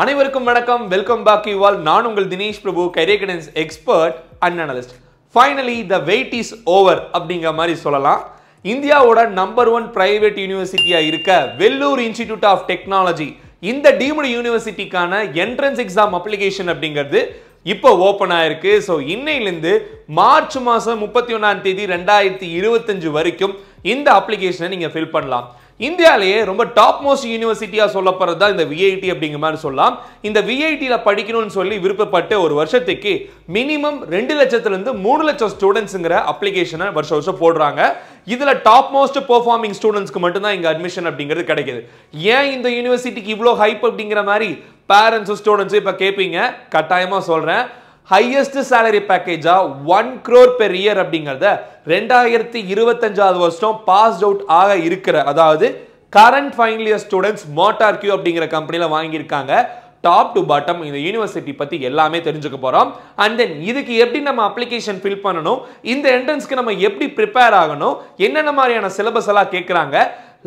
அனைவருக்கும் வணக்கம். Welcome back you all நான் உங்கள் Dinesh Prabhu career guidance expert and analyst finally the wait is over அப்படிங்கிற மாதிரி சொல்லலாம். இந்தியாவோட நம்பர் ஒன் பிரைவேட் யூனிவர்சிட்டியாக இருக்க வெல்லூர் இன்ஸ்டிடியூட் ஆஃப் டெக்னாலஜி இந்த டீம்டு யூனிவர்சிட்டிக்கான என்ட்ரன்ஸ் எக்ஸாம் அப்ளிகேஷன் அப்படிங்கிறது இப்போ ஓப்பன் ஆயிருக்கு. ஸோ இன்னையிலேருந்து மார்ச் மாதம் முப்பத்தி ஒன்றாம் தேதி ரெண்டாயிரத்தி இருபத்தஞ்சு வரைக்கும் இந்த அப்ளிகேஷனை நீங்கள் ஃபில் பண்ணலாம். இந்தியாவிலேயே ரொம்ப டாப் மோஸ்ட் யூனிவர்சிட்டியாக சொல்லப்படுறது தான் இந்த விஐடி அப்படிங்கிற மாதிரி சொல்லலாம். இந்த விஐடியில் படிக்கணும்னு சொல்லி விருப்பப்பட்டு ஒரு வருஷத்துக்கு மினிமம் ரெண்டு லட்சத்துலேருந்து மூணு லட்சம் ஸ்டூடெண்ட்ஸுங்கிற அப்ளிகேஷனை வருஷம் வருஷம் போடுறாங்க. இதில் டாப் மோஸ்ட் பெர்ஃபார்மிங் ஸ்டூடெண்ட்ஸ்க்கு மட்டும்தான் இங்கே அட்மிஷன் அப்படிங்கிறது கிடைக்குது. ஏன் இந்த யூனிவர்சிட்டிக்கு இவ்வளோ ஹைப் அப்படிங்கிற மாதிரி பேரண்ட்ஸும் ஸ்டூடெண்ட்ஸும் இப்போ கேட்பீங்க கட்டாயமாக சொல்கிறேன் ஹையஸ்ட் சேலரி பேக்கேஜா ஒன் க்ரோர் பெர் இயர் அப்படிங்கிறத ரெண்டாயிரத்தி இருபத்தஞ்சாவது வருஷம் பாஸ் அவுட் ஆக இருக்கிற அதாவது current final year students Motorq அப்படிங்கிற கம்பெனியில் வாங்கியிருக்காங்க. டாப் டு பாட்டம் இந்த யூனிவர்சிட்டி பத்தி எல்லாமே தெரிஞ்சுக்க போறோம். அண்ட் தென் இதுக்கு எப்படி நம்ம அப்ளிகேஷன் ஃபில் பண்ணணும்? இந்த என்ட்ரன்ஸ்க்கு நம்ம எப்படி ப்ரிப்பேர் ஆகணும்? என்னென்ன மாதிரியான சிலபஸ் எல்லாம் கேட்குறாங்க?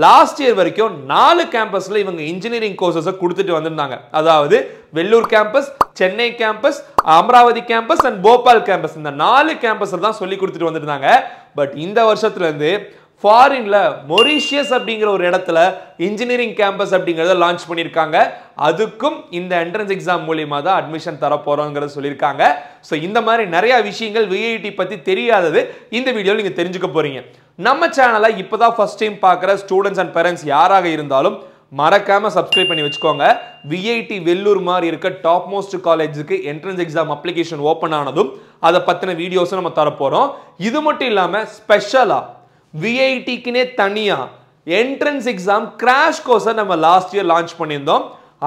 லாஸ்ட் இயர் வரைக்கும் நாலு கேம்பஸில் இவங்க இன்ஜினியரிங் கோர்சஸை கொடுத்துட்டு வந்திருந்தாங்க. அதாவது Vellore campus Chennai campus Amaravati campus and Bhopal campus இந்த நாலு கேம்பஸில் தான் சொல்லி கொடுத்துட்டு வந்திருந்தாங்க. பட் இந்த வருஷத்துலேருந்து ஃபாரின்ல மொரிஷியஸ் அப்படிங்கிற ஒரு இடத்துல இன்ஜினியரிங் கேம்பஸ் அப்படிங்கிறத லான்ச் பண்ணியிருக்காங்க. அதுக்கும் இந்த என்ட்ரன்ஸ் எக்ஸாம் மூலியமாக தான் அட்மிஷன் தர சொல்லியிருக்காங்க. ஸோ இந்த மாதிரி நிறையா விஷயங்கள் விஐடி பற்றி தெரியாதது இந்த வீடியோவில் நீங்கள் தெரிஞ்சுக்க போகிறீங்க நம்ம சேனலை இப்போதான் ஃபர்ஸ்ட் டைம் பார்க்குற ஸ்டூடெண்ட்ஸ் அண்ட் பேரண்ட்ஸ் யாராக இருந்தாலும் மறக்காமல் சப்ஸ்கிரைப் பண்ணி வச்சுக்கோங்க. விஐடி வெல்லூர் மாதிரி இருக்க டாப் மோஸ்ட் காலேஜுக்கு என்ட்ரன்ஸ் எக்ஸாம் அப்ளிகேஷன் ஓப்பன் ஆனதும் அதை பற்றின வீடியோஸும் நம்ம தரப்போகிறோம் இது மட்டும் இல்லாமல் ஸ்பெஷலாக விஐடிக்குனே தனியாக என்ட்ரன்ஸ் எக்ஸாம் கிராஷ் கோர்ஸை நம்ம லாஸ்ட் இயர் லான்ச் பண்ணியிருந்தோம்.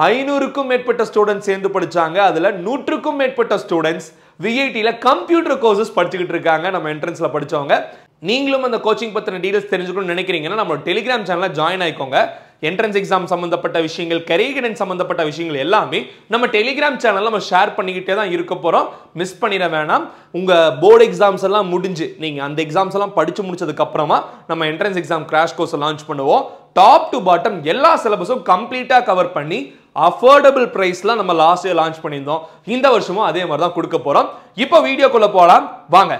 ஐநூறுக்கும் மேற்பட்ட ஸ்டூடெண்ட்ஸ் சேர்ந்து படிச்சாங்க. அதில் நூற்றுக்கும் மேற்பட்ட ஸ்டூடெண்ட்ஸ் விஐடியில் கம்ப்யூட்டர் கோர்சஸ் படிச்சுக்கிட்டு இருக்காங்க. நம்ம என்ட்ரன்ஸில் படித்தவங்க நீங்களும் அந்த கோச்சிங் பற்றின டீடைல்ஸ் தெரிஞ்சுக்கணும்னு நினைக்கிறீங்கன்னா நம்ம டெலிகிராம் சேனலில் ஜாயின் ஆயிக்கோங்க. என்ட்ரன்ஸ் எக்ஸாம் சம்மந்தப்பட்ட விஷயங்கள் கரியர் சம்மந்தப்பட்ட விஷயங்கள் எல்லாமே நம்ம டெலிகிராம் சேனலில் நம்ம ஷேர் பண்ணிக்கிட்டே தான் இருக்க போகிறோம் மிஸ் பண்ணிட வேணாம். உங்கள் போர்டு எக்ஸாம்ஸ் எல்லாம் முடிஞ்சு நீங்கள் அந்த எக்ஸாம்ஸ் எல்லாம் படித்து முடிச்சதுக்கப்புறமா நம்ம entrance exam crash course launch பண்ணுவோம். டாப் டு பாட்டம் எல்லா சிலபஸும் கம்ப்ளீட்டாக கவர் பண்ணி அஃபோர்டபுள் பிரைஸ்ல நம்ம லாஸ்ட் இயர் லான்ச் பண்ணியிருந்தோம். இந்த வருஷமும் அதே மாதிரி தான் கொடுக்க போறோம். இப்போ வீடியோக்குள்ள போலாம். வாங்க.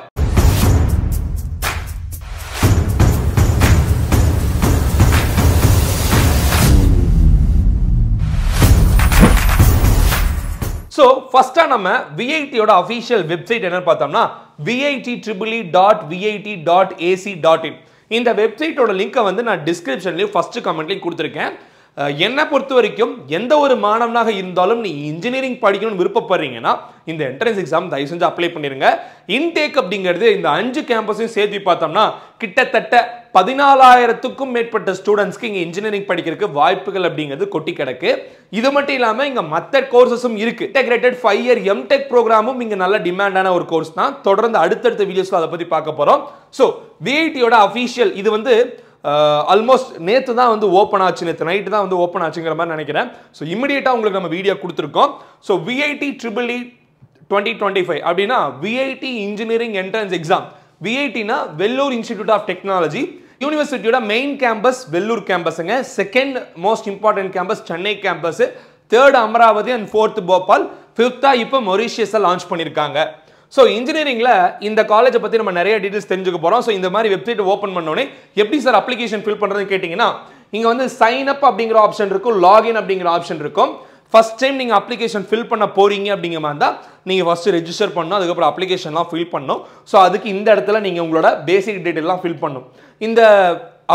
ஸோ ஃபஸ்ட்டாக நம்ம விஐடியோட அஃபீஷியல் வெப்சைட் என்னன்னு பார்த்தோம்னா VIT triple dot VIT dot AC dot in இந்த வெப்சைட்டோட லிங்கை வந்து நான் டிஸ்கிரிப்ஷன்லேயும் ஃபஸ்ட்டு கமெண்ட்லையும் கொடுத்துருக்கேன். என்னை பொறுத்த வரைக்கும் எந்த ஒரு மாணவனாக இருந்தாலும் நீ இன்ஜினியரிங் படிக்கணும்னு விருப்பப்படுறீங்கன்னா இந்த என்ட்ரன்ஸ் எக்ஸாம் தயவு செஞ்சு அப்ளை பண்ணிடுங்க இன்டேக் அப்படிங்கிறது இந்த அஞ்சு கேம்பஸையும் சேர்த்து பார்த்தோம்னா கிட்டத்தட்ட பதினாலாயிரத்துக்கும் மேற்பட்ட ஸ்டூடெண்ட்ஸ்க்கு இங்கே இன்ஜினியரிங் படிக்கிறதுக்கு வாய்ப்புகள் அப்படிங்கிறது கொட்டி கிடக்கு. இது மட்டும் இல்லாமல் இங்கே மற்ற கோர்சஸும் இருக்கு. Integrated five year M Tech ப்ரோக்ராமும் இங்கே நல்ல டிமாண்டான ஒரு கோர்ஸ் தான். தொடர்ந்து அடுத்தடுத்த வீடியோஸில் அதை பற்றி பார்க்க போகிறோம் ஸோ விஐடியோட அஃபீஷியல் இது வந்து ஆல்மோஸ்ட் நேற்று தான் வந்து ஓப்பன் ஆச்சு. நேற்று நைட்டு தான் வந்து ஓப்பன் ஆச்சுங்கிற மாதிரி நினைக்கிறேன். ஸோ இமிடியேட்டாக உங்களுக்கு நம்ம வீடியோ கொடுத்துருக்கோம். So VIT triple E twenty twenty five அப்படின்னா விஐடி இன்ஜினியரிங் என்ட்ரன்ஸ் எக்ஸாம் விஐடினா வெள்ளூர் இன்ஸ்டிடியூட் ஆஃப் டெக்னாலஜி யூனிவர்சிட்டியோட main campus Vellore கேம்பஸுங்க second most important campus Chennai campus third Amaravati and fourth Bhopal ஃபிஃப்த்தாக இப்போ மொரிஷியஸை லான்ச் பண்ணியிருக்காங்க ஸோ இன்ஜினியரிங்கில் இந்த காலேஜை பற்றி நம்ம நிறைய டீட்டெயில்ஸ் தெரிஞ்சுக்க போகிறோம் ஸோ இந்த மாதிரி வெப்சைட் ஓப்பன் பண்ணோடனே எப்படி சார் அப்ளிகேஷன் ஃபில் பண்ணுறதுன்னு கேட்டிங்கன்னா இங்கே வந்து சைன் அப் அப்படிங்கிற ஆப்ஷன் இருக்கும் லாகின் அப்படிங்கிற ஆப்ஷன் இருக்கும். ஃபர்ஸ்ட் டைம் நீங்கள் அப்ளிகேஷன் ஃபில் பண்ண போகிறீங்க அப்படிங்கிற மாதிரி தான் நீங்கள் ஃபஸ்ட்டு ரெஜிஸ்டர் பண்ணணும் அதுக்கப்புறம் அப்ளிகேஷன்லாம் ஃபில் பண்ணணும். ஸோ அதுக்கு இந்த இடத்துல நீங்கள் உங்களோட பேசிக் டீட்டெயிலாம் ஃபில் பண்ணும் இந்த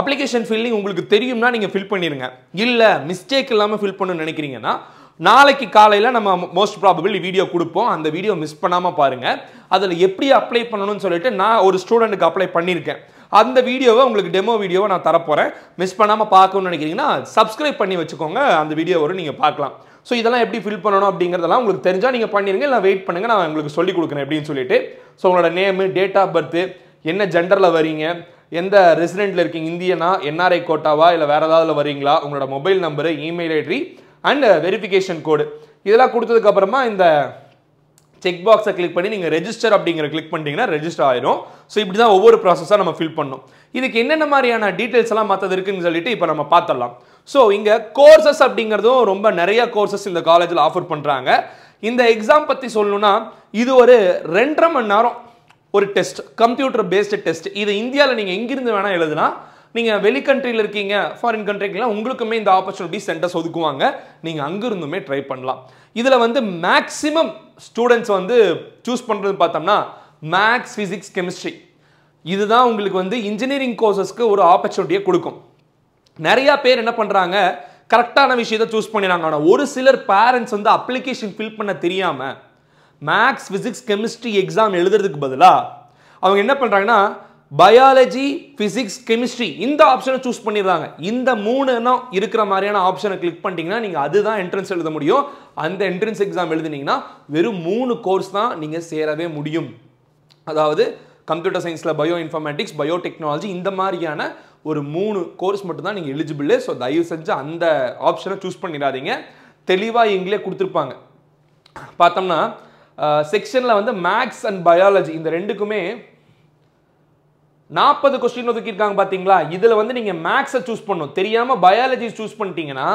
அப்ளிகேஷன் ஃபில்லிங் உங்களுக்கு தெரியும்னா நீங்கள் ஃபில் பண்ணிடுங்க இல்லை மிஸ்டேக் இல்லாமல் ஃபில் பண்ணணும்னு நினைக்கிறீங்கன்னா நாளைக்கு காலையில் நம்ம மோஸ்ட் ப்ராபபிள் வீடியோ கொடுப்போம். அந்த வீடியோ மிஸ் பண்ணாமல் பாருங்கள் அதில் எப்படி அப்ளை பண்ணணும்னு சொல்லிட்டு நான் ஒரு ஸ்டூடெண்ட்டுக்கு அப்ளை பண்ணியிருக்கேன். அந்த வீடியோவை உங்களுக்கு டெமோ வீடியோவை நான் தரப்போகிறேன் மிஸ் பண்ணாமல் பார்க்கணும்னு நினைக்கிறீங்கன்னா சப்ஸ்கிரைப் பண்ணி வச்சுக்கோங்க. அந்த வீடியோ வரும் நீங்கள் பார்க்கலாம். ஸோ இதெல்லாம் எப்படி ஃபில் பண்ணணும் அப்படிங்கிறதெல்லாம் உங்களுக்கு தெரிஞ்சால் நீங்கள் பண்ணிடுங்க இல்லை வெயிட் பண்ணுங்கள் நான் உங்களுக்கு சொல்லி கொடுக்குறேன் எப்படின்னு சொல்லிட்டு. ஸோ உங்களோட நேமு டேட் ஆஃப் பர்த்து என்ன ஜெண்டரில் வரீங்க எந்த ரெசிடென்ட்டில் இருக்கீங்க இந்தியனா என்ஆர்ஐ கோட்டாவா இல்லை வேறு ஏதாவது வரீங்களா உங்களோட mobile number email ID and verification code இதெல்லாம் கொடுத்ததுக்கப்புறமா இந்த செக் பாக்ஸை கிளிக் பண்ணி நீங்கள் ரெஜிஸ்டர் அப்படிங்கிற கிளிக் பண்ணிட்டீங்கன்னா ரெஜிஸ்டர் ஆயிரும். ஸோ இப்படி தான் ஒவ்வொரு ப்ராசஸாக நம்ம ஃபில் பண்ணணும். இதுக்கு என்னென்ன மாதிரியான டீட்டெயில்ஸ் எல்லாம் மற்றது இருக்குன்னு சொல்லிட்டு இப்போ நம்ம பார்த்துடலாம் ஸோ இங்கே கோர்சஸ் அப்படிங்கிறதும் ரொம்ப நிறைய கோர்சஸ் இந்த காலேஜில் ஆஃபர் பண்ணுறாங்க இந்த எக்ஸாம் பற்றி சொல்லணும்னா இது ஒரு ரெண்டரை மணி நேரம் ஒரு டெஸ்ட் கம்ப்யூட்டர் பேஸ்டு டெஸ்ட் இது இந்தியாவில் நீங்கள் எங்கிருந்து வேணால் எழுதுனா நீங்கள் வெளி கண்ட்ரியில் இருக்கீங்க ஃபாரின் கண்ட்ரிக்கெலாம் உங்களுக்குமே இந்த ஆப்பர்ச்சுனிட்டி சென்டர்ஸ் ஒதுக்குவாங்க. நீங்கள் அங்கிருந்துமே ட்ரை பண்ணலாம். இதில் வந்து மேக்ஸிமம் ஸ்டூடெண்ட்ஸ் வந்து சூஸ் பண்ணுறது பார்த்தோம்னா மேக்ஸ் ஃபிசிக்ஸ் கெமிஸ்ட்ரி இதுதான் உங்களுக்கு வந்து இன்ஜினியரிங் கோர்சஸ்க்கு ஒரு ஆப்பர்ச்சுனிட்டியை கொடுக்கும். நிறையா பேர் என்ன பண்ணுறாங்க கரெக்டான விஷயத்தை சூஸ் பண்ணிடுறாங்க. ஆனால் ஒரு சிலர் பேரண்ட்ஸ் வந்து அப்ளிகேஷன் ஃபில் பண்ண தெரியாமல் மேக்ஸ் ஃபிசிக்ஸ் கெமிஸ்ட்ரி எக்ஸாம் எழுதுறதுக்கு பதிலாக அவங்க என்ன பண்ணுறாங்கன்னா பயாலஜி ஃபிசிக்ஸ் கெமிஸ்ட்ரி இந்த ஆப்ஷனை சூஸ் பண்ணிடுறாங்க. இந்த மூணு இருக்கிற மாதிரியான ஆப்ஷனை கிளிக் பண்ணிட்டீங்கன்னா நீங்கள் அதுதான் என்ட்ரன்ஸ் எழுத முடியும். அந்த என்ட்ரன்ஸ் எக்ஸாம் எழுதுனீங்கன்னா வெறும் மூணு கோர்ஸ் தான் நீங்கள் சேரவே முடியும். அதாவது கம்ப்யூட்டர் சயின்ஸில் பயோ இன்ஃபர்மேட்டிக்ஸ் பயோ டெக்னாலஜி இந்த மாதிரியான ஒரு மூணு கோர்ஸ் மட்டும்தான் நீங்கள் எலிஜிபிள் ஸோ தயவு செஞ்சு அந்த ஆப்ஷனை சூஸ் பண்ணிடாதீங்க. தெளிவாக எங்களே கொடுத்துருப்பாங்க. பார்த்தோம்னா செக்ஷனில் வந்து மேக்ஸ் அண்ட் பயாலஜி இந்த ரெண்டுக்குமே நாற்பது கொஸ்டின் ஒதுக்கியிருக்காங்க பார்த்தீங்களா இதில் வந்து நீங்கள் மேக்ஸை சூஸ் பண்ணணும். தெரியாமல் பயாலஜி சூஸ் பண்ணிட்டீங்கன்னா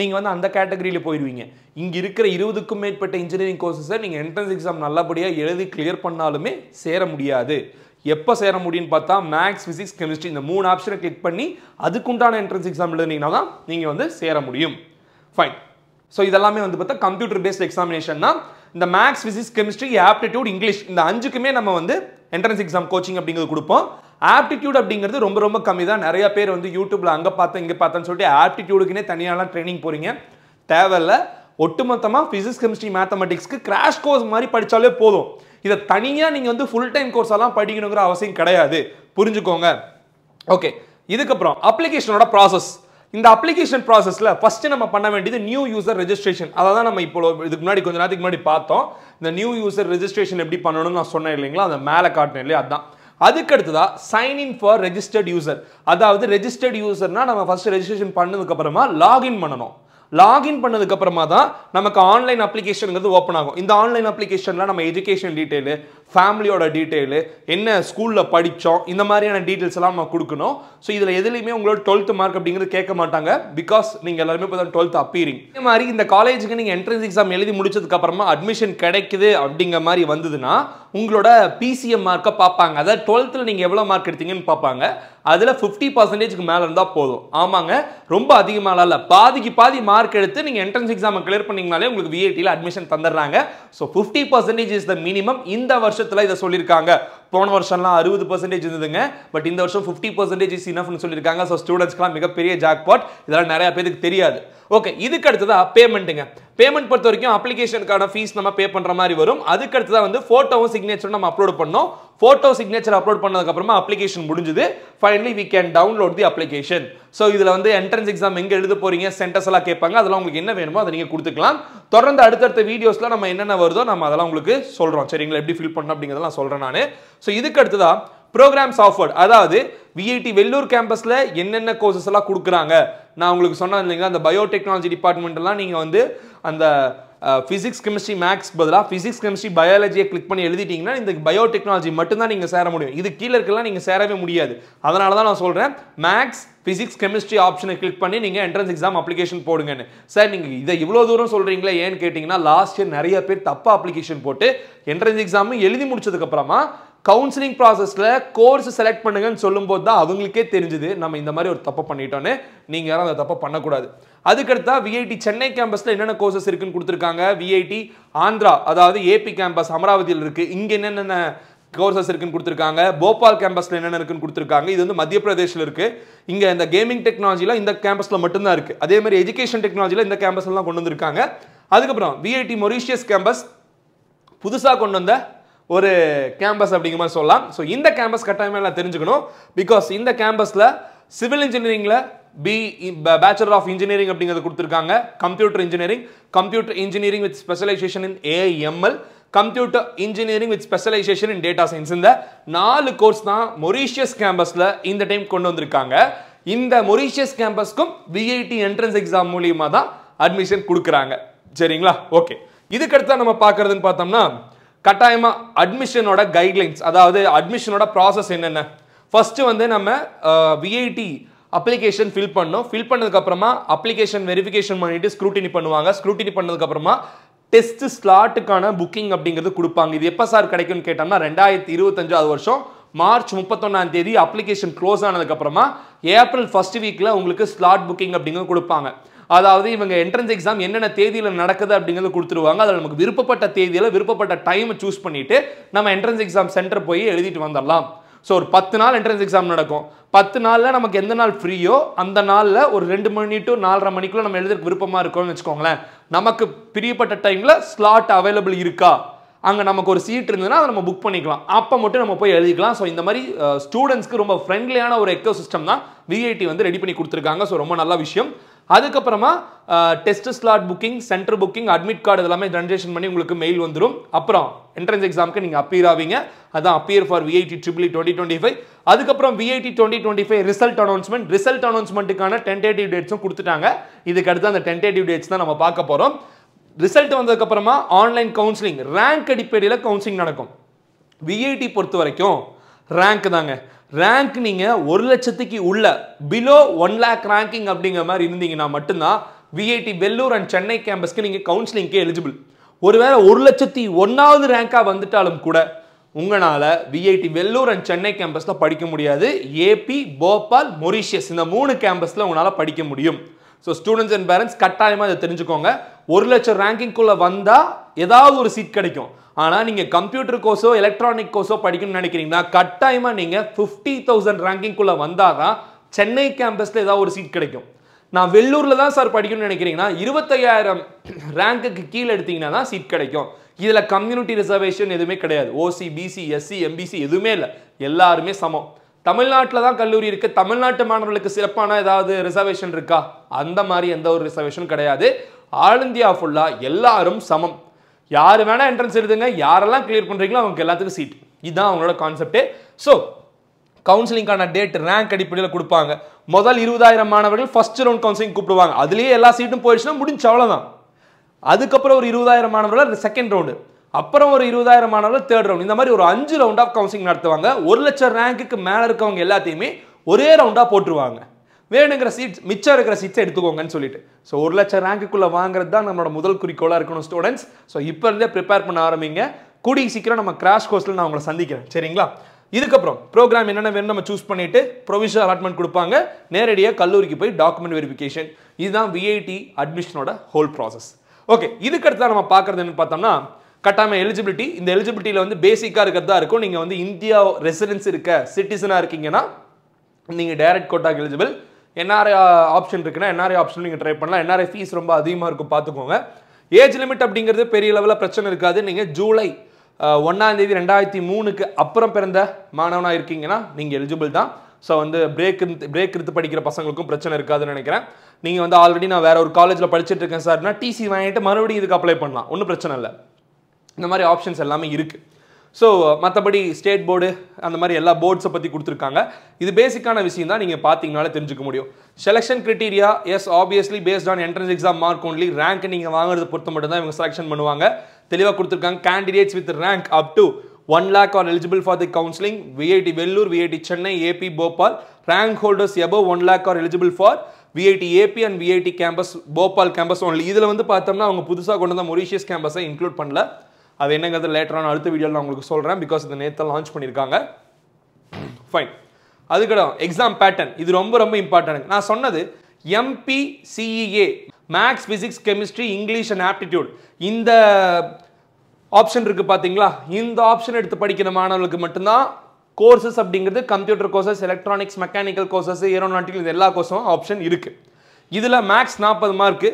நீங்கள் வந்து அந்த கேட்டகரியில் போயிடுவீங்க இங்கே இருக்கிற இருபதுக்கும் மேற்பட்ட இன்ஜினியரிங் கோர்சஸை நீங்கள் என்ட்ரன்ஸ் எக்ஸாம் நல்லபடியாக எழுதி கிளியர் பண்ணாலுமே சேர முடியாது. எப்போ சேர முடியும்னு பார்த்தா மேக்ஸ் ஃபிசிக்ஸ் கெமிஸ்ட்ரி இந்த மூணு ஆப்ஷனை கிளிக் பண்ணி அதுக்குண்டான என்ட்ரன்ஸ் எக்ஸாம் எழுதுனீங்கன்னா தான் நீங்கள் வந்து சேர முடியும். ஃபைன் ஸோ இதெல்லாமே வந்து பார்த்தா கம்ப்யூட்டர் பேஸ்ட் எக்ஸாமினேஷன் தான் இந்த maths physics chemistry aptitude English இந்த அஞ்சுக்குமே நம்ம வந்து என்ட்ரன்ஸ் எக்ஸாம் கோச்சிங் அப்படிங்கிறது கொடுப்போம். ஆப்டிடியூட் அப்படிங்கிறது ரொம்ப ரொம்ப கம்மி தான் நிறைய பேர் வந்து யூடியூப்ல அங்கே பார்த்தேன் இங்கே பார்த்தேன்னு சொல்லிட்டு ஆப்டிடியூடுக்குனே தனியாலாம் ட்ரைனிங் போறீங்க. தேவையில்ல. ஒட்டுமொத்தமாக ஃபிசிக்ஸ் கெமிஸ்ட்ரி மேத்தமெட்டிக்ஸ்க்கு கிராஷ் கோர்ஸ் மாதிரி படித்தாலே போதும். இதை தனியாக நீங்கள் வந்து ஃபுல் டைம் கோர்ஸ் எல்லாம் படிக்கணுங்கிற அவசியம் கிடையாது. புரிஞ்சுக்கோங்க. ஓகே இதுக்கப்புறம் அப்ளிகேஷனோட ப்ராசஸ் இந்த அப்ளிகேஷன் ப்ராசஸில் ஃபஸ்ட்டு நம்ம பண்ண வேண்டியது நியூ யூசர் ரெஜிஸ்ட்ரேஷன் அதை தான் நம்ம இப்போ இதுக்கு முன்னாடி கொஞ்ச நேரத்துக்கு முன்னாடி பார்த்தோம். இந்த நியூ யூசர் ரெஜிஸ்ட்ரேஷன் எப்படி பண்ணணும்னு நான் சொன்னேன் இல்லைங்களா? அந்த மேலே காட்டினேன் இல்லையா? அதுதான் அதுக்கடுத்ததா sign in for registered user அதாவது ரெஜிஸ்டர்ட் யூசர்னா நம்ம ஃபர்ஸ்ட் ரெஜிஸ்ட்ரேஷன் பண்ணதுக்கப்புறமா லாகின் பண்ணணும். லாகின் பண்ணதுக்கு அப்புறமா தான் நமக்கு ஆன்லைன் அப்ளிகேஷனுங்கிறது ஓப்பன் ஆகும். இந்த ஆன்லைன் அப்ளிகேஷனில் நம்ம எஜுகேஷன் டீட்டெயிலு ஃபேமிலியோட டீட்டெயிலு என்ன ஸ்கூலில் படித்தோம் இந்த மாதிரியான டீட்டெயில்ஸ் எல்லாம் நம்ம கொடுக்கணும். ஸோ இதில் எதுலையுமே உங்களோட டுவெல்த் மார்க் அப்படிங்கிறது கேட்க மாட்டாங்க. பிகாஸ் நீங்கள் எல்லாருமே இப்போ தான் டுவெல்த் அப்பீரிங் இந்த மாதிரி இந்த காலேஜுக்கு நீங்கள் என்ட்ரன்ஸ் எக்ஸாம் எழுதி முடிச்சதுக்கப்புறமா அட்மிஷன் கிடைக்குது அப்படிங்கிற மாதிரி வந்ததுன்னா உங்களோட பிசிஎம் மார்க்கை பார்ப்பாங்க. அதாவது டுவெல்த்தில் நீங்கள் எவ்வளோ மார்க் எடுத்தீங்கன்னு பார்ப்பாங்க. அதில் ஃபிஃப்டி பர்சன்டேஜ்க்கு மேலே இருந்தால் போதும். ஆமாங்க. ரொம்ப அதிகமாக இல்லை. பாதிக்கு பாதி மார்க் எடுத்து நீங்கள் என்ட்ரன்ஸ் எக்ஸாமை கிளியர் பண்ணிங்கனாலே உங்களுக்கு விஐடியில் admission தந்துடுறாங்க. So fifty percentage is the minimum இந்த வருஷத்தில் இதை சொல்லியிருக்காங்க. போன வருஷம்லாம் அறுபது பர்சன்டேஜ் இருந்ததுங்க. பட் இந்த வருஷம் ஃபிஃப்டி பர்சன்டேஜ் இஸ் இனஃப்னு சொல்லியிருக்காங்க. ஸோ ஸ்டூடெண்ட்ஸ்க்குலாம் மிகப்பெரிய ஜாக்பாட் இதெல்லாம் நிறைய பேருக்கு தெரியாது. ஓகே இதுக்கு அடுத்ததா பேமெண்ட்டுங்க பேமெண்ட் பொறுத்த வரைக்கும் அப்ளிகேஷனுக்கான ஃபீஸ் நம்ம பே பண்ற மாதிரி வரும். அதுக்கு அடுத்ததா வந்து ஃபோட்டோவும் சிக்னேச்சரும் நம்ம அப்லோட் பண்ணோம். ஃபோட்டோ சிக்னேச்சர் அப்லோட் பண்ணதுக்கப்புறமா அப்ளிகேஷன் முடிஞ்சது. Finally we can download the application so இதில் வந்து என்ட்ரன்ஸ் எக்ஸாம் எங்கே எழுத போகிறீங்க சென்டர்ஸ் எல்லாம் கேட்பாங்க. அதெல்லாம் உங்களுக்கு என்ன வேணுமோ அதை நீங்கள் கொடுத்துக்கலாம். தொடர்ந்து அடுத்தடுத்த வீடியோஸில் நம்ம என்னென்ன வருதோ நம்ம அதெல்லாம் உங்களுக்கு சொல்கிறோம் சரிங்களா எப்படி ஃபில் பண்ணணும் அப்படிங்கிறதெல்லாம் சொல்கிறேன் நான். ஸோ இதுக்கு அடுத்ததாக ப்ரோக்ராம்ஸ் ஆஃபர்ட் அதாவது விஐடி வெள்ளூர் கேம்பஸில் என்னென்ன கோர்சஸ் எல்லாம் கொடுக்குறாங்க? நான் உங்களுக்கு சொன்னேன் இல்லைங்களா அந்த பயோடெக்னாலஜி டிபார்ட்மெண்ட்லாம் நீங்கள் வந்து அந்த ஃபிசிக்ஸ் கெமிஸ்ட்ரி மேக்ஸ் பதிலாக ஃபிசிக்ஸ் கெமிஸ்ட்ரி பயாலஜியை கிளிக் பண்ணி எழுதிட்டீங்கன்னா இந்த பயோடெக்னாலஜி மட்டும்தான் நீங்கள் சேர முடியும். இது கீழே இருக்கலாம் நீங்கள் சேரவே முடியாது. அதனால தான் நான் சொல்கிறேன் மேக்ஸ் ஃபிசிக்ஸ் கெமிஸ்ட்ரி ஆப்ஷனை கிளிக் பண்ணி நீங்கள் என்ட்ரன்ஸ் எக்ஸாம் அப்ளிகேஷன் போடுங்கன்னு. சார் நீங்கள் இதை இவ்வளோ தூரம் சொல்கிறீங்களே ஏன்னு கேட்டிங்கன்னா லாஸ்ட் இயர் நிறைய பேர் தப்பாக அப்ளிகேஷன் போட்டு என்ட்ரன்ஸ் எக்ஸாமும் எழுதி முடிச்சதுக்கப்புறமா கவுன்சிலிங் ப்ராசஸில் கோர்ஸ் செலக்ட் பண்ணுங்கன்னு சொல்லும்போது தான் அவங்களுக்கே தெரிஞ்சுது நம்ம இந்த மாதிரி ஒரு தப்பை பண்ணிட்டோன்னு நீங்கள் யாரும் அந்த தப்பை பண்ணக்கூடாது. அதுக்கடுத்தா விஐடி சென்னை கேம்பஸில் என்னென்ன கோர்சஸ் இருக்குன்னு கொடுத்துருக்காங்க? விஐடி ஆந்திரா அதாவது ஏபி கேம்பஸ் அமராவதியில் இருக்குது இங்கே என்னென்ன கோர்சஸ் இருக்குன்னு கொடுத்துருக்காங்க? போபால் கேம்பஸில் என்னென்ன இருக்குன்னு கொடுத்துருக்காங்க? இது வந்து மத்திய பிரதேஷில் இருக்குது இங்கே இந்த கேமிங் டெக்னாலஜிலாம் இந்த கேம்பஸில் மட்டும்தான் இருக்குது அதே மாதிரி எஜுகேஷன் டெக்னாலஜியில் இந்த கேம்பஸ்லாம் கொண்டு வந்திருக்காங்க. அதுக்கப்புறம் விஐடி மொரிஷியஸ் கேம்பஸ் புதுசாக கொண்டு வந்த ஒரு கேம்பஸ் அப்படிங்கிற மாதிரி சொல்லலாம். ஸோ இந்த கேம்பஸ் கட்டாயமாக நான் தெரிஞ்சுக்கணும். பிகாஸ் இந்த கேம்பஸில் சிவில் இன்ஜினியரிங்கில் பி பேச்சுலர் ஆஃப் இன்ஜினியரிங் அப்படிங்கிறது கொடுத்துருக்காங்க. Computer engineering computer engineering with specialization in AIML computer engineering with specialization in data science இந்த நாலு கோர்ஸ் தான் மொரீஷியஸ் கேம்பஸில் இந்த டைம் கொண்டு வந்திருக்காங்க. இந்த மொரீஷியஸ் கேம்பஸ்க்கும் விஐடி என்ட்ரன்ஸ் எக்ஸாம் மூலியமாக தான் அட்மிஷன் கொடுக்குறாங்க. சரிங்களா? ஓகே இதுக்கடுத்து நம்ம பார்க்கறதுன்னு பார்த்தோம்னா கட்டாயமாக அட்மிஷனோட கைட்லைன்ஸ் அதாவது அட்மிஷனோட ப்ராசஸ் என்னென்ன? ஃபஸ்ட்டு வந்து நம்ம விஐடி அப்ளிகேஷன் ஃபில் பண்ணோம் ஃபில் பண்ணதுக்கப்புறமா அப்ளிகேஷன் வெரிஃபிகேஷன் பண்ணிட்டு ஸ்க்ரூட்டினி பண்ணுவாங்க. ஸ்க்ரூட்டினி பண்ணதுக்கப்புறமா டெஸ்ட் ஸ்லாட்டுக்கான புக்கிங் அப்படிங்கிறது கொடுப்பாங்க. இது எப்போ சார் கிடைக்கும்னு கேட்டோம்னா ரெண்டாயிரத்தி இருபத்தஞ்சாவது வருஷம் மார்ச் முப்பத்தொன்னாம் தேதி அப்ளிகேஷன் க்ளோஸ் ஆனதுக்கப்புறமா ஏப்ரல் ஃபர்ஸ்ட் வீக்கில் உங்களுக்கு ஸ்லாட் புக்கிங் அப்படிங்கிறது கொடுப்பாங்க. அதாவது இவங்க என்ட்ரன்ஸ் எக்ஸாம் என்னென்ன தேதியில் நடக்குது அப்படிங்கிறது கொடுத்துருவாங்க. அதில் நமக்கு விருப்பப்பட்ட தேதியில் விருப்பப்பட்ட டைமை சூஸ் பண்ணிவிட்டு நம்ம என்ட்ரன்ஸ் எக்ஸாம் சென்டர் போய் எழுதிட்டு வந்துடலாம். ஸோ ஒரு பத்து நாள் என்ட்ரன்ஸ் எக்ஸாம் நடக்கும். பத்து நாளில் நமக்கு எந்த நாள் ஃப்ரீயோ அந்த நாளில் ஒரு ரெண்டு மணி டு நாலரை மணிக்குள்ள நம்ம எழுதுறதுக்கு விருப்பமாக இருக்கோம்னு வச்சுக்கோங்களேன். நமக்கு பிரியப்பட்ட டைமில் ஸ்லாட் அவைலபிள் இருக்கா? அங்கே நமக்கு ஒரு சீட் இருந்ததுன்னா அதை நம்ம புக் பண்ணிக்கலாம். அப்போ மட்டும் நம்ம போய் எழுதிக்கலாம். ஸோ இந்த மாதிரி ஸ்டூடெண்ட்ஸ்க்கு ரொம்ப ஃப்ரெண்ட்லியான ஒரு எக்கோ சிஸ்டம் தான் விஐடி வந்து ரெடி பண்ணி கொடுத்துருக்காங்க. ஸோ ரொம்ப நல்ல விஷயம். அதுக்கப்புறமா test slot booking center booking admit card இதெல்லாமே ஜென்ரேஷன் பண்ணி உங்களுக்கு மெயில் வந்துடும் அப்புறம் என்ட்ரன்ஸ் எக்ஸாமுக்கு நீங்கள் அப்பியர் ஆவீங்க. அதான் appear for VIT triple twenty twenty five அதுக்கப்புறம் VIT twenty twenty five result announcement result அனௌன்ஸ்மெண்ட்டுக்கான tentative டேட்ஸும் கொடுத்துட்டாங்க. இதுக்கு அடுத்து அந்த டென்டேட்டிவ் டேட்ஸ் தான் நம்ம பார்க்க போகிறோம் ரிசல்ட் வந்ததுக்கப்புறமா ஆன்லைன் கவுன்சிலிங் ரேங்க் அடிப்படையில் கவுன்சிலிங் நடக்கும். விஐடி பொறுத்த வரைக்கும் ரேங்க் தாங்க. ரேங்க் நீங்கள் ஒரு லட்சத்துக்கு உள்ள பிலோ ஒன் லேக் ரேங்கிங் அப்படிங்கிற மாதிரி இருந்தீங்கன்னா மட்டும்தான் விஐடி வெள்ளூர் அண்ட் சென்னை கேம்பஸ்க்கு நீங்கள் கவுன்சிலிங்க்கு எலிஜிபிள் ஒருவேளை ஒரு லட்சத்தி ஒன்றாவது ரேங்காக வந்துட்டாலும் கூட உங்களால் விஐடி வெல்லூர் அண்ட் சென்னை கேம்பஸில் படிக்க முடியாது. ஏபி போபால் மொரிஷியஸ் இந்த மூணு கேம்பஸில் உங்களால் படிக்க முடியும். ஸோ ஸ்டூடெண்ட்ஸ் அண்ட் பேரண்ட்ஸ் கட்டாயமாக இதை தெரிஞ்சுக்கோங்க. ஒரு லட்சம் ரேங்கிங்குள்ளே வந்தால் ஏதாவது ஒரு சீட் கிடைக்கும். ஆனால் நீங்கள் கம்ப்யூட்டர் கோர்ஸோ எலக்ட்ரானிக் கோர்ஸோ படிக்கணும்னு நினைக்கிறீங்கன்னா கட்டாயமாக நீங்கள் ஃபிஃப்டி தௌசண்ட் ரேங்கிங்குள்ளே வந்தால் தான் சென்னை கேம்பஸில் ஏதாவது ஒரு சீட் கிடைக்கும். நான் வெள்ளூரில் தான் சார் படிக்கணும்னு நினைக்கிறீங்கன்னா இருபத்தையாயிரம் ரேங்க்குக்கு கீழே எடுத்தீங்கன்னா தான் சீட் கிடைக்கும். இதில் கம்யூனிட்டி ரிசர்வேஷன் எதுவுமே கிடையாது. ஓசி பிசி எஸ்சி எம்பிசி எதுவுமே இல்லை. எல்லாருமே சமம். தமிழ்நாட்டில் தான் கல்லூரி இருக்குது தமிழ்நாட்டு மாணவர்களுக்கு சிறப்பான ஏதாவது ரிசர்வேஷன் இருக்கா? அந்த மாதிரி எந்த ஒரு ரிசர்வேஷனும் கிடையாது. ஆல் இந்தியா ஃபுல்லாக எல்லாரும் சமம். யார் வேணால் என்ட்ரன்ஸ் எழுதுங்க யாரெல்லாம் கிளியர் பண்ணுறீங்களோ அவங்க எல்லாத்துக்கும் சீட் இதுதான் அவங்களோட கான்செப்டே ஸோ கவுன்சிலிங்கான டேட் ரேங்க் அடிப்படையில் கொடுப்பாங்க. முதல் இருபதாயிரம் மாணவர்கள் ஃபர்ஸ்ட் ரவுண்ட் கவுன்சிலிங் கூப்பிடுவாங்க. அதுலேயே எல்லா சீட்டும் போயிடுச்சுன்னா முடிஞ்சு அவ்வளோதான் அதுக்கப்புறம் ஒரு இருபதாயிரம் மாணவர்கள் செகண்ட் ரவுண்டு அப்புறம் ஒரு இருபதாயிரம் மாணவர்கள் தேர்ட் ரவுண்ட் இந்த மாதிரி ஒரு அஞ்சு ரவுண்ட் ஆஃப் கவுன்சிலிங் நடத்துவாங்க. ஒரு லட்சம் ரேங்க்குக்கு மேலே இருக்கவங்க எல்லாத்தையுமே ஒரே ரவுண்டாக போட்டுருவாங்க. வேணுங்கிற சீட்ஸ் மிச்சம் இருக்கிற சீட்ஸை எடுத்துக்கோங்கன்னு சொல்லிட்டு. ஸோ ஒரு லட்சம் ரேங்குக்குள்ளே வாங்குறது தான் நம்மளோட முதல் குறிக்கோளாக இருக்கணும் ஸ்டூடெண்ட்ஸ் ஸோ இப்போ இருந்தே ப்ரிப்பேர் பண்ண ஆரம்பிங்க. கூடிய சீக்கிரம் நம்ம கிராஷ் கோர்ஸில் நான் உங்களை சந்திக்கிறேன். சரிங்களா? இதுக்கப்புறம் ப்ரோக்ராம் என்னென்ன வேணும் நம்ம சூஸ் பண்ணிட்டு ப்ரொவிஷனல் அலாட்மெண்ட் கொடுப்பாங்க. நேரடியாக கல்லூரிக்கு போய் டாக்குமெண்ட் வெரிஃபிகேஷன் இதுதான் விஐடி அட்மிஷனோட ஹோல் ப்ராசஸ் ஓகே இதுக்கடுத்து நம்ம பார்க்குறது என்னன்னு பார்த்தோம்னா கட்டாயமா எலிஜிபிலிட்டி இந்த எலிஜிபிலிட்டியில் வந்து பேசிக்காக இருக்கிறதா இருக்கும். நீங்கள் வந்து இந்தியா ரெசிடென்ஸ் இருக்க சிட்டிசனாக இருக்கீங்கன்னா நீங்கள் டைரக்ட் கோட்டாக்கு எலிஜிபிள் என்ஆர்ஐ ஆப்ஷன் இருக்குன்னா என்ஆர்ஐ ஆப்ஷன் நீங்கள் ட்ரை பண்ணலாம். என்ஆர்ஐ ஃபீஸ் ரொம்ப அதிகமாக இருக்கும் பார்த்துக்கோங்க. ஏஜ் லிமிட் அப்படிங்கிறது பெரிய லெவலில் பிரச்சனை இருக்காது. நீங்கள் ஜூலை ஒன்றாந்தேதி ரெண்டாயிரத்தி மூணுக்கு அப்புறம் பிறந்த மாணவனாக இருக்கீங்கன்னா நீங்கள் எலிஜிபிள் தான். ஸோ வந்து பிரேக் பிரேக் எடுத்து படிக்கிற பசங்களுக்கும் பிரச்சனை இருக்காதுன்னு நினைக்கிறேன். நீங்கள் வந்து ஆல்ரெடி நான் வேற ஒரு காலேஜில் படிச்சுட்டு இருக்கேன் சார்னா டிசி வாங்கிட்டு மறுபடியும் இதுக்கு அப்ளை பண்ணலாம். ஒன்றும் பிரச்சனை இல்லை. இந்த மாதிரி ஆப்ஷன்ஸ் எல்லாமே இருக்குது ஸோ மற்றபடி ஸ்டேட் போர்டு அந்த மாதிரி எல்லா போர்ட்ஸை பற்றி கொடுத்துருக்காங்க. இது பேசிக்கான விஷயம் தான் நீங்கள் பார்த்தீங்கனாலே தெரிஞ்சுக்க முடியும். Selection criteria yes obviously based on entrance exam mark only rank நீங்கள் வாங்குறது பொறுத்த மட்டும் தான் இவங்க செலெக்ஷன் பண்ணுவாங்க. தெளிவாக கொடுத்துருக்காங்க candidates with rank up to one lakh are eligible for the counselling VIT Vellore VIT Chennai AP Bhopal rank holders above one lakh are eligible for VIT AP and VIT campus Bhopal campus only இதில் வந்து பார்த்தோம்னா அவங்க புதுசாக கொண்டு வந்த Mauritius கேம்பஸை include பண்ணல. அது என்னங்கிறது லேட்டரான அடுத்த வீடியோவில் நான் உங்களுக்கு சொல்கிறேன் பிகாஸ் இந்த நேற்று லான்ச் பண்ணியிருக்காங்க. ஃபைன் அதுக்கடம் எக்ஸாம் பேட்டர்ன் இது ரொம்ப ரொம்ப இம்பார்ட்டன்ட் நான் சொன்னது MP CEA maths physics chemistry English and aptitude இந்த ஆப்ஷன் இருக்குது பார்த்தீங்களா இந்த ஆப்ஷன் எடுத்து படிக்கிற மாணவர்களுக்கு மட்டும்தான் கோர்சஸ் அப்படிங்கிறது computer courses electronics mechanical courses aeronautical இது எல்லா கோர்ஸும் ஆப்ஷன் இருக்குது இதில் மேக்ஸ் நாற்பது மார்க்கு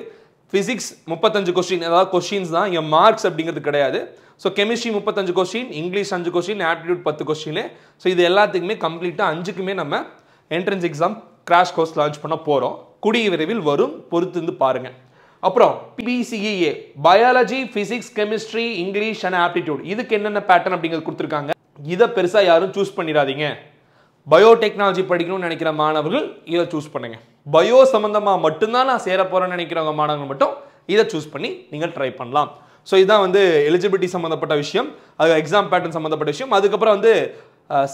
ஃபிசிக்ஸ் முப்பத்தஞ்சு கொஸ்டின் அதாவது கொஸ்டின்ஸ் தான் இங்கே மார்க்ஸ் அப்படிங்கிறது கிடையாது. ஸோ கெமிஸ்ட்ரி முப்பத்தஞ்சு கொஸ்டின் இங்கிலீஷ் அஞ்சு கொஸ்டின் ஆப்டிடியூட் பத்து கொஸ்டின் ஸோ இது எல்லாத்துக்குமே கம்ப்ளீட்டாக அஞ்சுக்குமே நம்ம entrance exam crash course launch பண்ண போகிறோம் குடிய விரைவில் வரும். பொறுத்திருந்து பாருங்கள் அப்புறம் PCEA biology physics chemistry English and aptitude இதுக்கு என்னென்ன பேட்டர்ன் அப்படிங்கிறது கொடுத்துருக்காங்க? இதை பெருசாக யாரும் சூஸ் பண்ணிடாதீங்க. பயோடெக்னாலஜி படிக்கணும்னு நினைக்கிற மாணவர்கள் இதை சூஸ் பண்ணுங்க. பயோ சம்மந்தமாக மட்டும்தான் நான் சேர போகிறேன்னு நினைக்கிறவங்க மாணவர்கள் மட்டும் இதை சூஸ் பண்ணி நீங்கள் ட்ரை பண்ணலாம். ஸோ இதுதான் வந்து எலிஜிபிலிட்டி சம்மந்தப்பட்ட விஷயம் அது எக்ஸாம் பேட்டர்ன் சம்மந்தப்பட்ட விஷயம். அதுக்கப்புறம் வந்து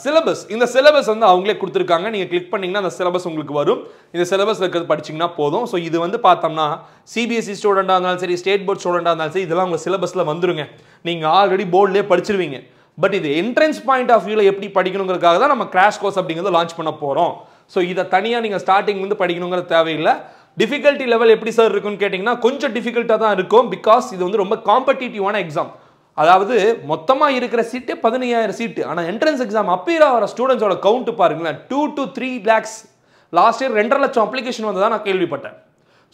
சிலபஸ் இந்த சிலபஸ் வந்து அவங்களே கொடுத்துருக்காங்க. நீங்கள் கிளிக் பண்ணிங்கன்னா அந்த சிலபஸ் உங்களுக்கு வரும். இந்த சிலபஸ் இருக்கிறது படிச்சிங்கன்னா போதும். ஸோ இது வந்து பார்த்தோம்னா சிபிஎஸ்சி ஸ்டூடெண்ட்டாக இருந்தாலும் சரி ஸ்டேட் போர்ட் ஸ்டூடெண்ட்டாக இருந்தாலும் சரி இதெல்லாம் உங்கள் சிலபஸில் வந்துருங்க. நீங்கள் ஆல்ரெடி போர்ட்லேயே படிச்சிருவீங்க. பட் இது என்ட்ரன்ஸ் பாயிண்ட் ஆஃப் வியூவில் எப்படி படிக்கணுங்கிறதுக்காக தான் நம்ம கிராஷ் கோர்ஸ் அப்படிங்கிறத லான்ச் பண்ண போகிறோம் ஸோ இதை தனியாக நீங்கள் ஸ்டார்டிங் வந்து படிக்கணுங்கிற தேவையில்லை. டிஃபிகல்ட்டி லெவல் எப்படி சார் இருக்குன்னு கேட்டிங்கன்னா கொஞ்சம் டிஃபிகல்ட்டாக தான் இருக்கும் பிகாஸ் இது வந்து ரொம்ப காம்படிட்டிவான எக்ஸாம் அதாவது மொத்தமாக இருக்கிற சீட்டு பதினையாயிரம் சீட்டு ஆனால் என்ட்ரன்ஸ் எக்ஸாம் அப்பீர் ஆகிற ஸ்டூடெண்ட்ஸோட கவுண்ட் பாருங்களேன். Two to three lakhs last year ரெண்டரை லட்சம் அப்ளிகேஷன் வந்ததாக நான் கேள்விப்பட்டேன்.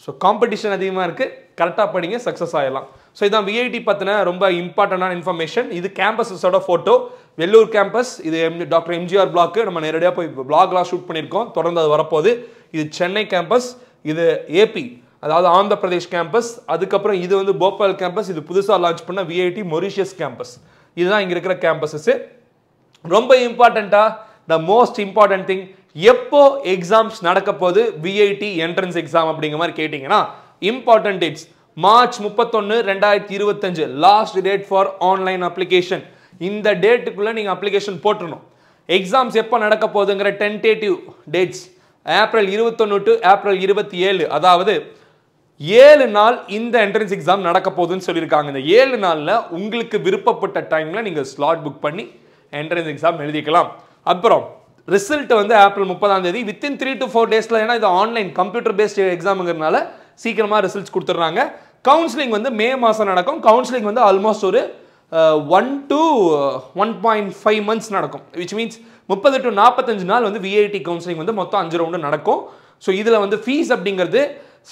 ஸோ காம்படிஷன் அதிகமாக இருக்குது கரெக்டாக படிங்க சக்ஸஸ் ஆகிடலாம் ஸோ இதான் விஐடி பற்றின ரொம்ப இம்பார்ட்டண்டான இன்ஃபர்மேஷன் இது கேம்பஸஸோட ஃபோட்டோ வெள்ளூர் கேம்பஸ் இது எம் டாக்டர் எம்ஜிஆர் பிளாக்கு நம்ம நேரடியாக போய் பிளாக்லாம் ஷூட் பண்ணியிருக்கோம். தொடர்ந்து அது வரப்போகுது. இது சென்னை கேம்பஸ் இது ஏபி அதாவது ஆந்திர பிரதேஷ் கேம்பஸ் அதுக்கப்புறம் இது வந்து போபால் கேம்பஸ் இது புதுசாக லான்ச் பண்ண விஐடி மொரிஷியஸ் கேம்பஸ் இதுதான் இங்கே இருக்கிற கேம்பஸஸ்ஸு ரொம்ப இம்பார்ட்டண்ட்டாக த மோஸ்ட் இம்பார்ட்டன்ட் திங் எப்போ எக்ஸாம்ஸ் நடக்க போகுது விஐடி என்ட்ரன்ஸ் எக்ஸாம் அப்படிங்கிற மாதிரி கேட்டிங்கன்னா இம்பார்ட்டன்ட் டேட்ஸ் மார்ச் முப்பத்தொன்று ரெண்டாயிரத்தி இருபத்தஞ்சு. Last date for online application இந்த டேட்டுக்குள்ளே நீங்கள் அப்ளிகேஷன் போட்டுருணும் எக்ஸாம்ஸ் எப்போ நடக்க போகுதுங்கிற டென்டேட்டிவ் டேட்ஸ் ஏப்ரல் இருபத்தொன்று டு ஏப்ரல் இருபத்தி ஏழு. அதாவது ஏழு நாள் இந்த என்ட்ரன்ஸ் எக்ஸாம் நடக்க போகுதுன்னு சொல்லியிருக்காங்க. இந்த ஏழு நாளில் உங்களுக்கு விருப்பப்பட்ட டைமில் நீங்கள் ஸ்லாட் புக் பண்ணி என்ட்ரன்ஸ் எக்ஸாம் எழுதிக்கலாம். அப்புறம் ரிசல்ட் வந்து ஏப்ரல் முப்பதாம் தேதி. வித்தின் த்ரீ டு ஃபோர் டேஸில் ஏன்னா இது ஆன்லைன் கம்ப்யூட்டர் பேஸ்ட் எக்ஸாமுங்கிறதுனால சீக்கிரமாக ரிசல்ட்ஸ் கொடுத்துட்றாங்க. கவுன்சிலிங் வந்து மே மாதம் நடக்கும். கவுன்சிலிங் வந்து ஆல்மோஸ்ட் ஒரு one to one point five months நடக்கும். விச் மீன்ஸ் முப்பது டு நாற்பத்தஞ்சு நாள் வந்து விஐடி கவுன்சிலிங் வந்து மொத்தம் அஞ்சு ரவுண்டு நடக்கும். ஸோ இதில் வந்து ஃபீஸ் அப்படிங்கிறது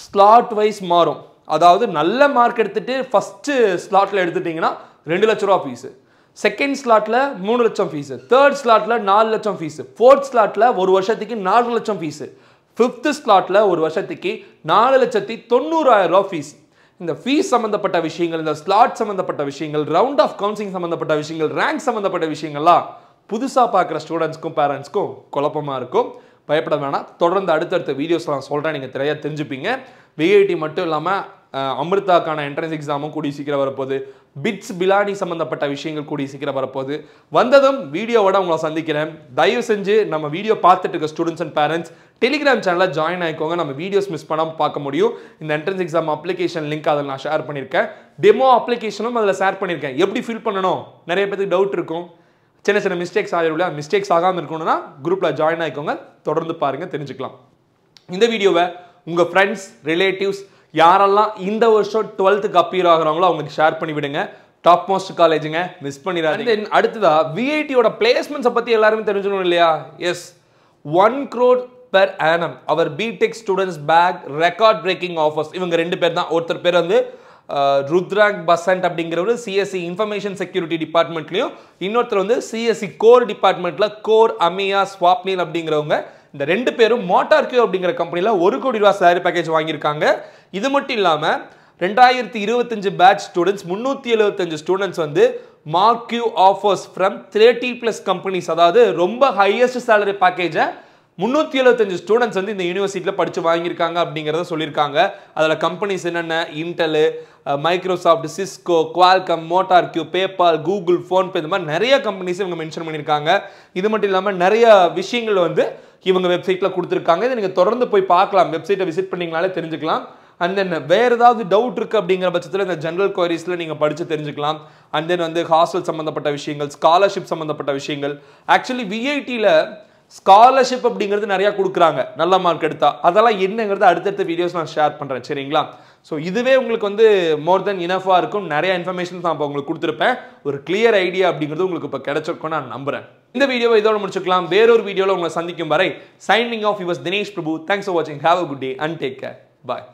ஸ்லாட் வைஸ் மாறும். அதாவது நல்ல மார்க் எடுத்துகிட்டு ஃபஸ்ட்டு ஸ்லாட்டில் எடுத்துட்டிங்கன்னா ரெண்டு லட்ச ரூபா ஃபீஸு செகண்ட் ஸ்லாட்டில் மூணு லட்சம் ஃபீஸு தேர்ட் ஸ்லாட்டில் நாலு லட்சம் ஃபீஸு ஃபோர்த் ஸ்லாட்டில் ஒரு வருஷத்துக்கு நாலு லட்சம் ஃபீஸு ஃபிஃப்த்து ஸ்லாட்டில் ஒரு வருஷத்துக்கு நாலு லட்சத்தி தொண்ணூறாயிரம் ரூபா ஃபீஸ் இந்த ஃபீஸ் சம்மந்தப்பட்ட விஷயங்கள் இந்த ஸ்லாட் சம்மந்தப்பட்ட விஷயங்கள் ரவுண்ட் ஆஃப் கவுன்சிலிங் சம்மந்தப்பட்ட விஷயங்கள் ரேங்க் சம்மந்தப்பட்ட விஷயங்கள்லாம் புதுசாக பார்க்குற ஸ்டூடெண்ட்ஸ்க்கும் பேரண்ட்ஸ்க்கும் குழப்பமாக இருக்கும். பயப்பட வேணாம். தொடர்ந்து அடுத்தடுத்த வீடியோஸ் நான் சொல்கிறேன் நீங்கள் நிறையா தெரிஞ்சுப்பீங்க. விஐடி மட்டும் இல்லாமல் அமிர்தாக்கான என்ட்ரன்ஸ் எக்ஸாமும் கூடி சீக்கிரம் வரப்போகுது. பிட்ஸ் பிலானி சம்மந்தப்பட்ட விஷயங்கள் கூடி சீக்கிரம் வரப்போகுது. வந்ததும் வீடியோவோட உங்களை சந்திக்கிறேன். தயவு செஞ்சு நம்ம வீடியோ பார்த்துட்டு இருக்க ஸ்டூடெண்ட்ஸ் அண்ட் பேரண்ட்ஸ் டெலிகிராம் சேனலில் ஜாயின் ஆகிக்கோங்க நம்ம வீடியோஸ் மிஸ் பண்ணாமல் பார்க்க முடியும். இந்த என்ட்ரன்ஸ் எக்ஸாம் அப்ளிகேஷன் லிங்க் அதில் நான் ஷேர் பண்ணியிருக்கேன். டெமோ அப்ளிகேஷனும் அதில் ஷேர் பண்ணியிருக்கேன். எப்படி ஃபில் பண்ணணும்? நிறைய பேருக்கு டவுட் இருக்கும். சின்ன சின்ன மிஸ்டேக்ஸ் ஆகிடும் மிஸ்டேக்ஸ் ஆகாமல் இருக்கணும்னா குரூப்பில் ஜாயின் ஆகிக்கோங்க தொடர்ந்து பாருங்கள் தெரிஞ்சுக்கலாம். இந்த வீடியோவை உங்கள் ஃப்ரெண்ட்ஸ் ரிலேட்டிவ்ஸ் யாரெல்லாம் இந்த வருஷம் டுவெல்த்துக்கு அப்பீர் ஆகிறாங்களோ அவங்களுக்கு ஷேர் பண்ணி விடுங்க. டாப் மோஸ்ட் காலேஜுங்க மிஸ் பண்ணிடாது தென் அடுத்ததா விஐடியோட பிளேஸ்மெண்ட்ஸை பற்றி எல்லாருமே தெரிஞ்சுக்கணும் இல்லையா? Yes one crore per annum our BTech students bag record breaking offers இவங்க ரெண்டு பேர் தான். ஒருத்தர் பேர் வந்து ருத்ராங் பசண்ட் அப்படிங்கிறவர் சிஎஸ்சி இன்ஃபர்மேஷன் செக்யூரிட்டி டிபார்ட்மெண்ட்லையும் இன்னொருத்தர் வந்து சிஎஸ்சி கோர் டிபார்ட்மெண்ட்டில் கோர் அமியா ஸ்வாப்னில் அப்படிங்கிறவங்க இந்த ரெண்டு பேரும் மோட்டார் கியூ அப்படிங்கிற கம்பெனியில் ஒரு கோடி ரூபா சேலரி பேக்கேஜ் வாங்கியிருக்காங்க. இது மட்டும் இல்லாமல் ரெண்டாயிரத்தி இருபத்தஞ்சு பேட்ச் ஸ்டூடெண்ட்ஸ் முந்நூற்றி எழுபத்தஞ்சு ஸ்டூடெண்ட்ஸ் வந்து marquee offers from thirty plus companies அதாவது ரொம்ப ஹையஸ்ட் சேலரி பேக்கேஜை முந்நூற்றி எழுபத்தஞ்சு ஸ்டூடெண்ட்ஸ் வந்து இந்த யூனிவர்சிட்டியில் படித்து வாங்கியிருக்காங்க அப்படிங்கிறத சொல்லியிருக்காங்க. அதில் கம்பெனிஸ் என்னென்ன? Intel Microsoft Cisco Qualcomm motor Q PayPal Google PhonePe இந்த மாதிரி நிறைய கம்பெனிஸ் இவங்க மென்ஷன் பண்ணியிருக்காங்க. இது மட்டும் இல்லாமல் நிறைய விஷயங்கள் வந்து இவங்க வெப்சைட்டில் கொடுத்துருக்காங்க. இதை நீங்கள் தொடர்ந்து போய் பார்க்கலாம். வெப்சைட்டை விசிட் பண்ணிங்கனாலே தெரிஞ்சுக்கலாம். அண்ட் தென் வேறு ஏதாவது டவுட் இருக்குது அப்படிங்கிற பட்சத்தில் இந்த ஜென்ரல் குவரிஸில் நீங்கள் படித்து தெரிஞ்சுக்கலாம். அண்ட் தென் வந்து ஹாஸ்டல் சம்மந்தப்பட்ட விஷயங்கள் ஸ்காலர்ஷிப் சம்மந்தப்பட்ட விஷயங்கள். ஆக்சுவலி விஐடியில் ஸ்காலர்ஷிப் அப்படிங்கிறது நிறையா கொடுக்குறாங்க. நல்ல மார்க் எடுத்தால் அதெல்லாம் என்னங்கிறது அடுத்தடுத்த வீடியோஸ் நான் ஷேர் பண்ணுறேன் சரிங்களா? ஸோ இதுவே உங்களுக்கு வந்து மோர் தென் இனஃபாக இருக்கும். நிறைய இன்ஃபர்மேஷன்ஸ் நான் இப்போ உங்களுக்கு கொடுத்துருப்பேன். ஒரு கிளியர் ஐடியா அப்படிங்கிறது உங்களுக்கு இப்போ கிடைச்சிருக்கும் நான் நம்புகிறேன் இந்த வீடியோவை இதோட முடிச்சுக்கலாம். வேறொரு வீடியோவில் உங்களை சந்திக்கும் வரை signing off yours Dinesh Prabhu. Thanks for வாட்சிங் have a good day and take care bye